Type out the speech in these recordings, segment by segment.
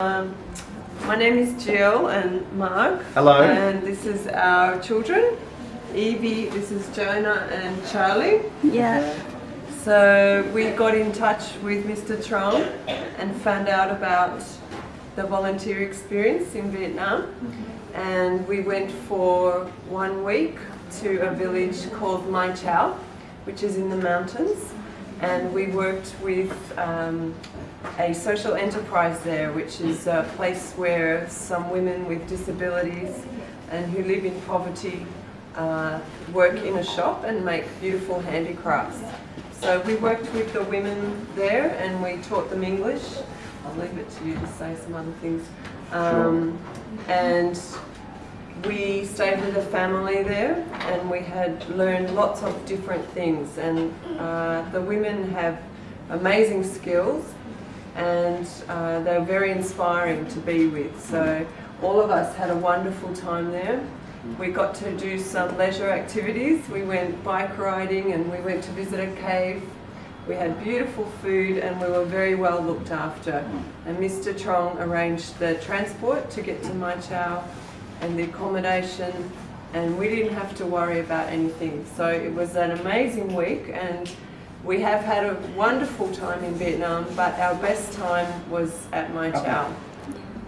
Um, my name is Jill and Mark. Hello. And this is our children. Evie, this is Jonah and Charlie. Yeah. So we got in touch with Mr. Trong and found out about the volunteer experience in Vietnam. And we went for one week to a village called Mai Chau, which is in the mountains. And we worked with um, a social enterprise there, which is a place where some women with disabilities and who live in poverty uh, work in a shop and make beautiful handicrafts. So we worked with the women there and we taught them English. I'll leave it to you to say some other things. Um, and we stayed with a family there and we had learned lots of different things and uh, the women have amazing skills and uh, they're very inspiring to be with. So all of us had a wonderful time there. We got to do some leisure activities. We went bike riding and we went to visit a cave. We had beautiful food and we were very well looked after. And Mr. Trong arranged the transport to get to Mai Chau and the accommodation and we didn't have to worry about anything. So it was an amazing week and we have had a wonderful time in Vietnam, but our best time was at Mai Chau.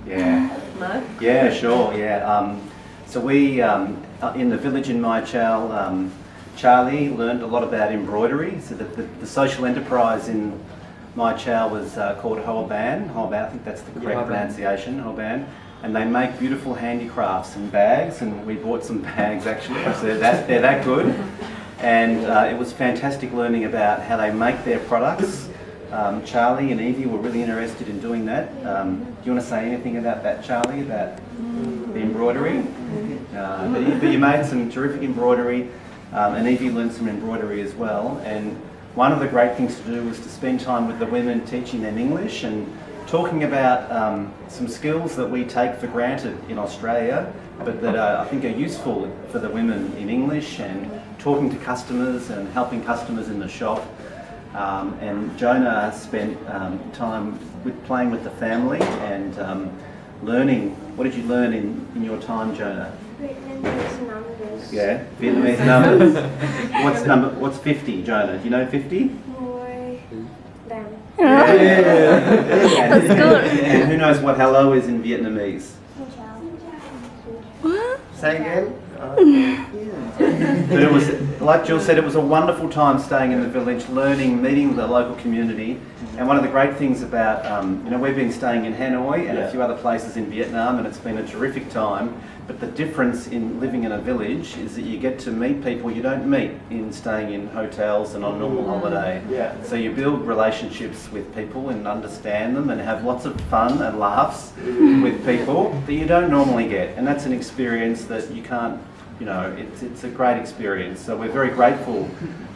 Yeah. Mark? Yeah, sure. Yeah. Um, so we um, uh, in the village in Mai Chau, um, Charlie learned a lot about embroidery. So the, the, the social enterprise in Mai Chau was uh, called Hoa Ban. Hoa Ban, I think that's the correct Hoa Ban. pronunciation. Hoa Ban. And they make beautiful handicrafts and bags, and we bought some bags actually. So they're that, they're that good. And uh, it was fantastic learning about how they make their products. Um, Charlie and Evie were really interested in doing that. Um, do you want to say anything about that, Charlie, about the embroidery? Uh, but, you, but you made some terrific embroidery, um, and Evie learned some embroidery as well. And one of the great things to do was to spend time with the women teaching them English and talking about um, some skills that we take for granted in Australia, but that I think are useful for the women in English and talking to customers and helping customers in the shop. Um, and Jonah spent um, time with playing with the family and um, learning. What did you learn in, in your time, Jonah? Vietnamese numbers. Yeah, Vietnamese numbers. what's number? What's 50, Jonah? Do you know 50? That's good. And who knows what hello is in Vietnamese? Say again. But it was, like Jill said, it was a wonderful time staying in the village, learning, meeting the local community. And one of the great things about, um, you know, we've been staying in Hanoi and a few other places in Vietnam, and it's been a terrific time. But the difference in living in a village is that you get to meet people you don't meet in staying in hotels and on normal holiday. Yeah. So you build relationships with people and understand them and have lots of fun and laughs with people that you don't normally get. And that's an experience that you can't, you know, it's, it's a great experience. So we're very grateful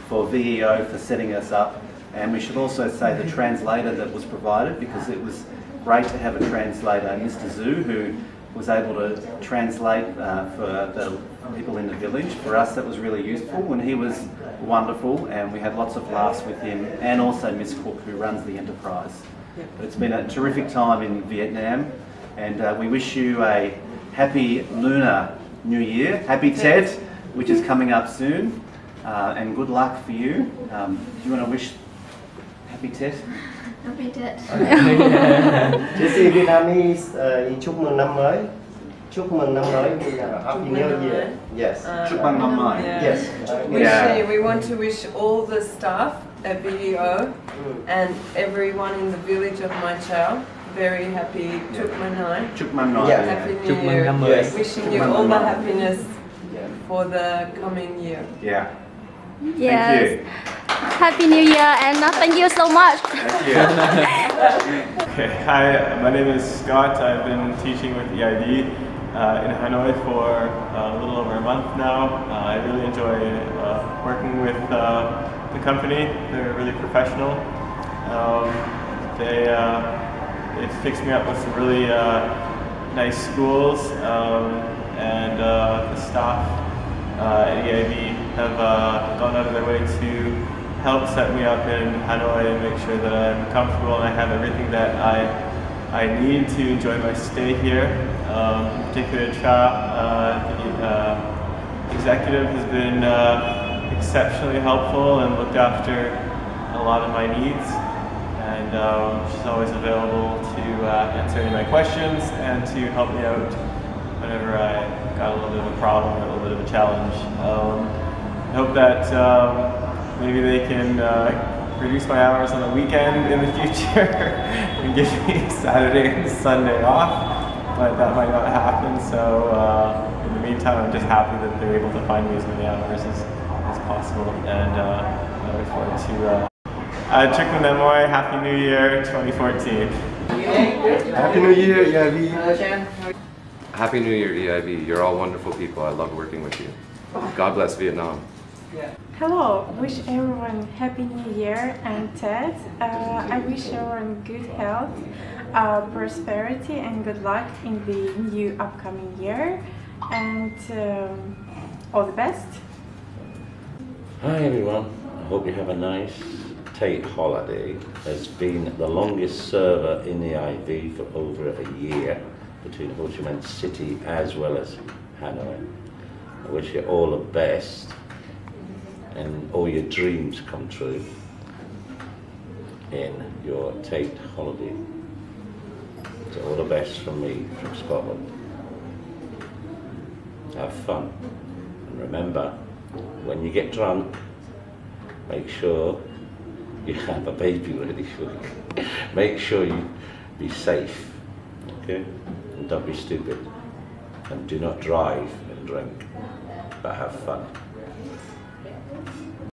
for VEO for setting us up. And we should also say the translator that was provided because it was great to have a translator, Mr. Zhu, who was able to translate uh, for the people in the village. For us, that was really useful, and he was wonderful, and we had lots of laughs with him, and also Miss Cook, who runs the enterprise. Yep. But it's been a terrific time in Vietnam, and uh, we wish you a happy Lunar New Year, happy Tet, which is coming up soon, uh, and good luck for you. Um, do you want to wish happy Tet? Happy Tet. Jesse Vietnamese uh, chúc mừng năm mới. Chúc mừng năm mới. Happy New Year. Yes. Chúc mừng năm mới. Yes. Wish we want to wish all the staff at VEO Mm. and everyone in the village of Mai Chau very happy Chuk Manai. Chúc mừng năm Yeah. Happy New Chúc mừng Year. năm mới. Yes. Wishing Chúc you all the happiness Yeah. for the coming year. Yeah. Thank Yes. you. Happy New Year and uh, thank you so much. Thank you. Okay, hi, my name is Scott. I've been teaching with EIV uh, in Hanoi for uh, a little over a month now. Uh, I really enjoy uh, working with uh, the company. They're really professional. Um, they they fixed me up with some really uh, nice schools, um, and uh, the staff uh, at EIV have uh, gone out of their way to help set me up in Hanoi and make sure that I'm comfortable and I have everything that I I need to enjoy my stay here. Um, in particular, Tra, uh, the executive has been exceptionally helpful and looked after a lot of my needs. And um, she's always available to uh, answer any of my questions and to help me out whenever I got a little bit of a problem or a little bit of a challenge. Um, I hope that um, maybe they can uh, reduce my hours on the weekend in the future and give me Saturday and Sunday off, but that might not happen. So uh, in the meantime, I'm just happy that they're able to find me as many hours as, as possible, and uh, I look forward to. Uh, Trick Namoy, Happy New Year 2014. Happy New Year, EIV. Happy New Year, EIV. You're all wonderful people. I love working with you. God bless Vietnam. Hello, wish everyone happy new year and Tet. Uh, I wish everyone good health, uh, prosperity and good luck in the new upcoming year and um, all the best. Hi everyone, I hope you have a nice Tate holiday. Has been the longest server in the IV for over a year between Ho Chi Minh City as well as Hanoi. I wish you all the best and all your dreams come true in your Tate holiday. So all the best from me from Scotland. Have fun and remember when you get drunk make sure you have a baby ready for you. Make sure you be safe, okay? And don't be stupid. And do not drive and drink, but have fun.